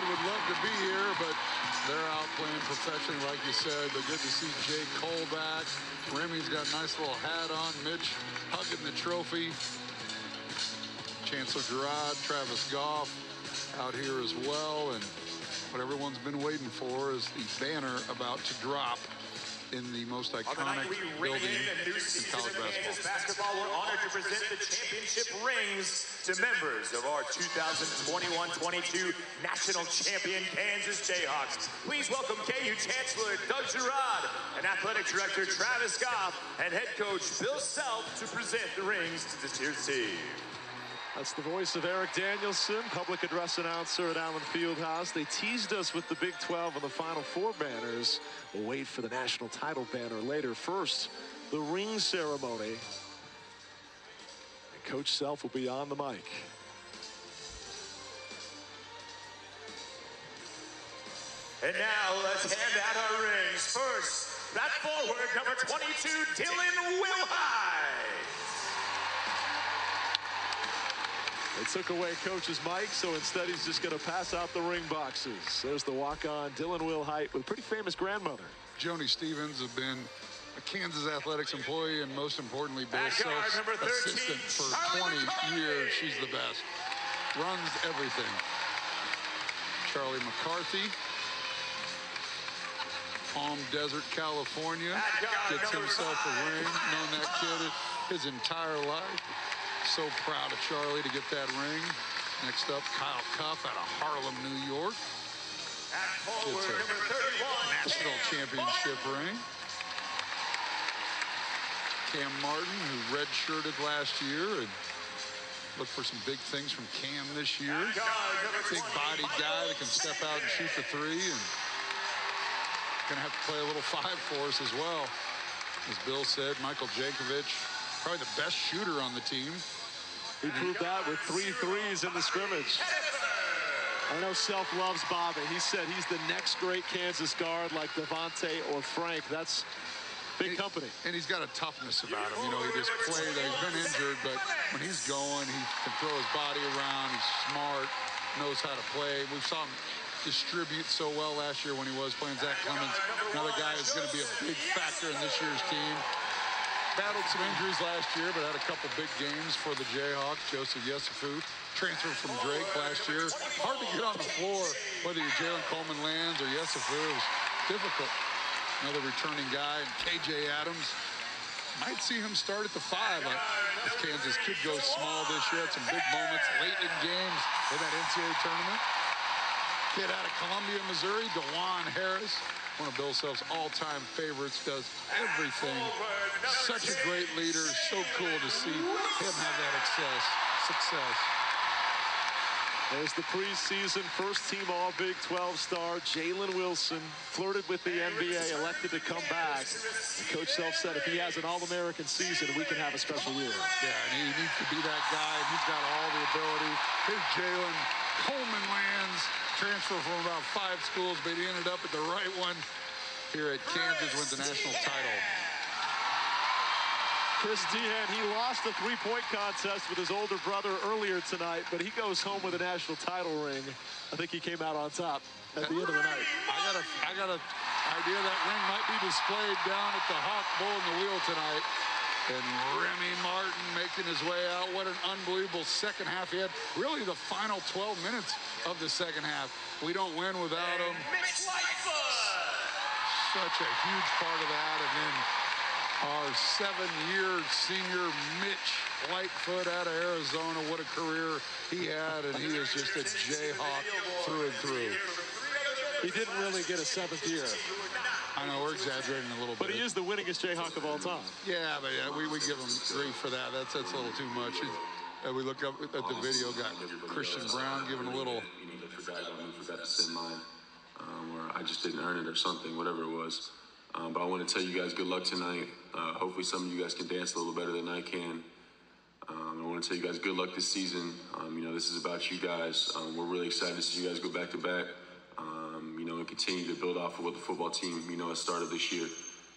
Would love to be here, but they're out playing professionally, like you said. But good to see Jay Cole back. Remy's got a nice little hat on. Mitch hugging the trophy. Chancellor Girod, Travis Goff out here as well. And what everyone's been waiting for is the banner about to drop in the most On the night iconic building in college basketball. basketball, we're honored to present the championship rings to members of our 2021-22 national champion Kansas Jayhawks. Please welcome KU Chancellor Doug Girod and Athletic Director Travis Goff and Head Coach Bill Self to present the rings to this year's team. That's the voice of Eric Danielson, public address announcer at Allen Fieldhouse. They teased us with the Big 12 and the Final Four banners. We'll wait for the national title banner later. First, the ring ceremony. And Coach Self will be on the mic. And now let's hand out our rings. First, that forward, number 22, Dillon Wilhite. They took away Coach's mic, so instead he's just going to pass out the ring boxes. There's the walk-on Dillon Wilhite with a pretty famous grandmother. Joni Stevens has been a Kansas Athletics employee and most importantly Bill Self's assistant for Charlie 20 McCarthy. years. She's the best. Runs everything. Charlie McCarthy. Palm Desert, California. Gets himself a ring. Known that kid his entire life. So proud of Charlie to get that ring. Next up, Kyle Cuffe out of Harlem, New York. Gets a national championship ring. Cam Martin, who redshirted last year, and look for some big things from Cam this year. Big 20, body guy that can step out and shoot the three, and gonna have to play a little five for us as well. As Bill said, Michael Jankovich, probably the best shooter on the team. He proved that with three threes in the scrimmage. I know Self loves Bobby. He said he's the next great Kansas guard like Devontae or Frank. That's big company. And he's got a toughness about him. You know, he just played. He's been injured, but when he's going, he can throw his body around. He's smart, knows how to play. We saw him distribute so well last year when he was playing Zach Clemence. Another guy who's going to be a big factor in this year's team. Battled some injuries last year, but had a couple big games for the Jayhawks. Joseph Yesufu transferred from Drake last year. Hard to get on the floor, whether you're Jalen Coleman Lands or Yesufu. It was difficult. Another returning guy, KJ Adams. Might see him start at the five. This Kansas kid goes small this year. Had some big moments late in games in that NCAA tournament. Kid out of Columbia, Missouri, Dajuan Harris, one of Bill Self's all-time favorites, does everything. Such a great leader. So cool to see him have that success. Success. There's the preseason first team All Big 12 star Jalen Wilson. Flirted with the NBA, elected to come back. And Coach Self said if he has an All American season, we can have a special year. Yeah, and he needs to be that guy. and He's got all the ability. Here's Jalen Coleman lands, transfer from about five schools, but he ended up at the right one here at Kansas, wins the national title. Chris Teahan, he lost the three-point contest with his older brother earlier tonight, but he goes home with a national title ring. I think he came out on top at the end of the night. I got a, I got a idea that ring might be displayed down at the Hawk Bowl in the Wheel tonight. And Remy Martin making his way out. What an unbelievable second half he had. Really the final 12 minutes of the second half. We don't win without him. Mitch Lightfoot. Such a huge part of that. And then our seven-year senior Mitch Lightfoot out of Arizona. What a career he had. And he is just a Jayhawk through and through. He didn't really get a seventh year, I know we're exaggerating a little bit. but he is the winningest Jayhawk of all time. Yeah, but yeah, we, we give him grief for that. That's that's a little too much. Uh, we look up at the video, got Christian Braun giving a little. You know, they forgot about me, forgot to send mine, um, or I just didn't earn it or something, whatever it was. Um, but I want to tell you guys good luck tonight. Uh, hopefully, some of you guys can dance a little better than I can. Um, I want to tell you guys good luck this season. Um, you know, this is about you guys. Um, we're really excited to see you guys go back to back. You know, and continue to build off of what the football team, you know, has started this year.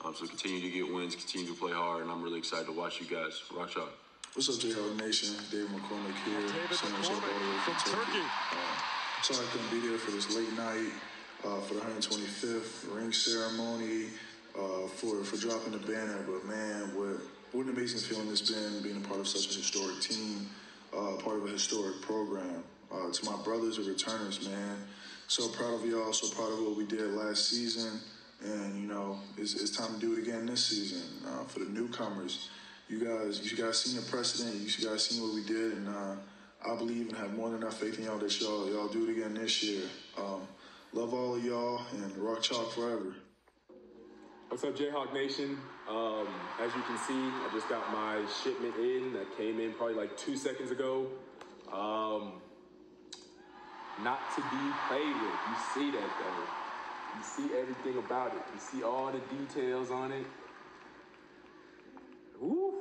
Um, so continue to get wins, continue to play hard, and I'm really excited to watch you guys. Rock Chalk. What's up, Jayhawk Nation? David McCormack here. David Sending us up all the way McCormack from Turkey. Uh, sorry I couldn't be there for this late night, uh, for the 125th ring ceremony, uh, for for dropping the banner. But man, what what an amazing feeling it's been being a part of such a historic team, uh, part of a historic program. Uh, to my brothers, the returners, man, so proud of y'all. So proud of what we did last season, and you know, it's, it's time to do it again this season. Uh, for the newcomers, you guys, you guys seen the precedent. You guys seen what we did, and uh, I believe and have more than enough faith in y'all that y'all y'all do it again this year. Um, love all of y'all, and rock chalk forever. What's up, Jayhawk Nation? Um, as you can see, I just got my shipment in that came in probably like two seconds ago. Um, not to be played with. You see that though. You see everything about it. You see all the details on it. Woo!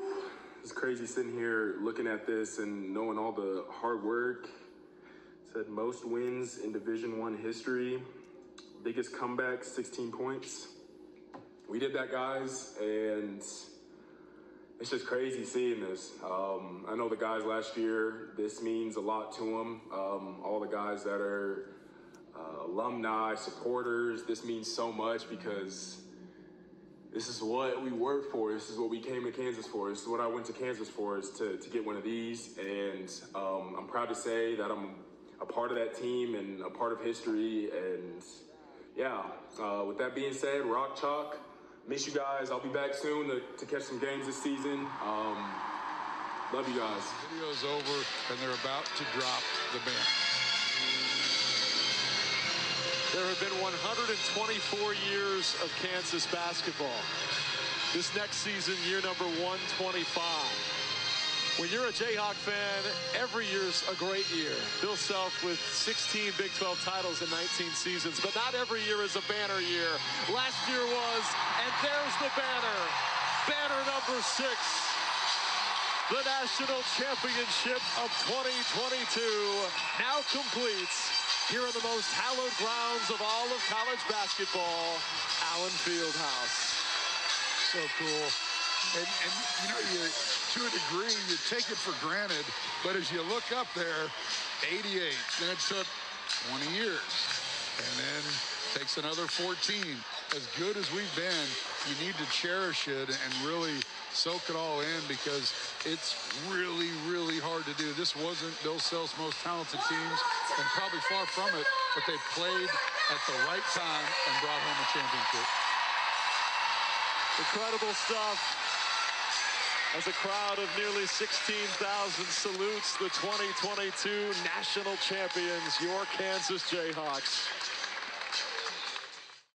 It's crazy sitting here looking at this and knowing all the hard work. Said most wins in Division One history. Biggest comeback, 16 points. We did that, guys, and it's just crazy seeing this. Um, I know the guys last year, this means a lot to them. Um, all the guys that are uh, alumni, supporters, this means so much because this is what we worked for. This is what we came to Kansas for. This is what I went to Kansas for, is to, to get one of these. And um, I'm proud to say that I'm a part of that team and a part of history. And yeah, uh, with that being said, Rock Chalk. Miss you guys. I'll be back soon to, to catch some games this season. Um, love you guys. Video's over, and they're about to drop the banner. There have been 124 years of Kansas basketball. This next season, year number 125. When you're a Jayhawk fan, every year's a great year. Bill Self with 16 Big 12 titles in 19 seasons, but not every year is a banner year. Last year was, and there's the banner. Banner number six. The national championship of 2022 now completes here in the most hallowed grounds of all of college basketball, Allen Fieldhouse. So cool. And, and you know, you to a degree, you take it for granted, but as you look up there, 88, then it took 20 years, and then takes another 14. As good as we've been, you need to cherish it and really soak it all in because it's really, really hard to do. This wasn't Bill Self's most talented teams, and probably far from it, but they played at the right time and brought home a championship. Incredible stuff. As a crowd of nearly 16,000 salutes the 2022 national champions, your Kansas Jayhawks.